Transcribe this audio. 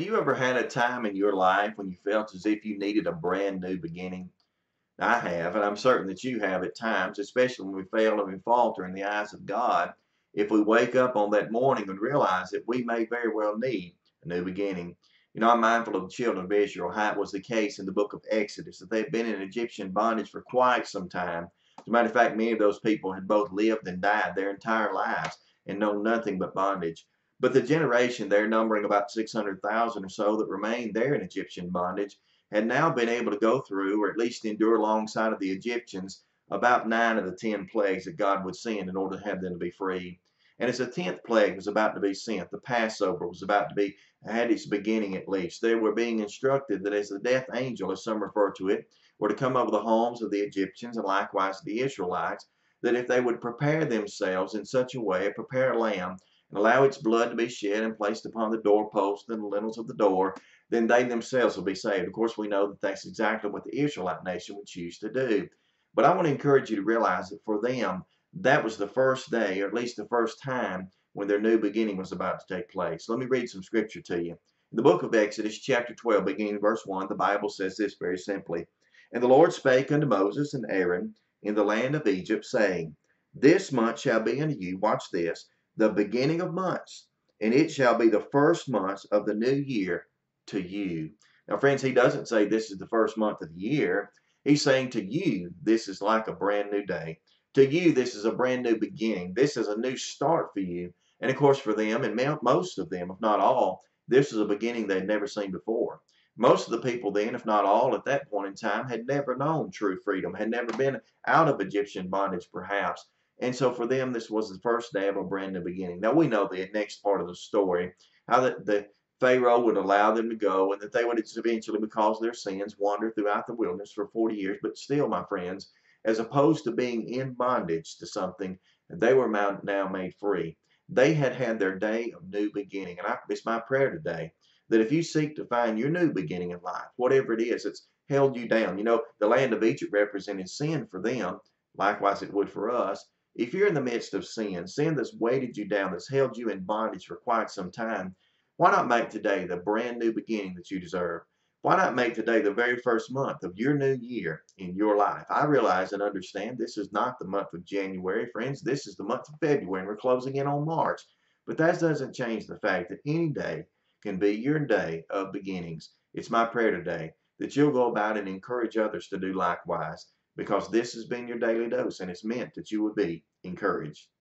Have you ever had a time in your life when you felt as if you needed a brand new beginning? I have, and I'm certain that you have at times, especially when we fail and we falter in the eyes of God. If we wake up on that morning and realize that we may very well need a new beginning. You know, I'm mindful of the children of Israel, how it was the case in the book of Exodus, that they'd been in Egyptian bondage for quite some time. As a matter of fact, many of those people had both lived and died their entire lives and known nothing but bondage. But the generation there, numbering about 600,000 or so that remained there in Egyptian bondage, had now been able to go through, or at least endure alongside of the Egyptians, about nine of the ten plagues that God would send in order to have them to be free. And as the tenth plague was about to be sent, the Passover was about to be had its beginning at least. They were being instructed that as the death angel, as some refer to it, were to come over the homes of the Egyptians and likewise the Israelites, that if they would prepare themselves in such a way, prepare a lamb and allow its blood to be shed and placed upon the doorpost and the lintels of the door, then they themselves will be saved. Of course, we know that that's exactly what the Israelite nation would choose to do. But I want to encourage you to realize that for them, that was the first day, or at least the first time, when their new beginning was about to take place. Let me read some scripture to you. In the book of Exodus, chapter 12, beginning verse 1, the Bible says this very simply And the Lord spake unto Moses and Aaron in the land of Egypt, saying, This month shall be unto you, watch this, the beginning of months, and it shall be the first month of the new year to you. Now, friends, he doesn't say this is the first month of the year. He's saying to you, this is like a brand new day. To you, this is a brand new beginning. This is a new start for you. And of course, for them, and most of them, if not all, this is a beginning they'd never seen before. Most of the people then, if not all, at that point in time, had never known true freedom, had never been out of Egyptian bondage, perhaps. And so for them, this was the first day of a brand new beginning. Now we know the next part of the story, how that the Pharaoh would allow them to go and that they would eventually, because of their sins, wander throughout the wilderness for 40 years. But still, my friends, as opposed to being in bondage to something, they were now made free. They had had their day of new beginning. And I, it's my prayer today that if you seek to find your new beginning in life, whatever it is that's held you down, you know, the land of Egypt represented sin for them, likewise it would for us. If you're in the midst of sin, sin that's weighted you down, that's held you in bondage for quite some time, why not make today the brand new beginning that you deserve? Why not make today the very first month of your new year in your life? I realize and understand this is not the month of January, friends. This is the month of February, and we're closing in on March. But that doesn't change the fact that any day can be your day of beginnings. It's my prayer today that you'll go about and encourage others to do likewise because this has been your daily dose and it's meant that you would be encouraged.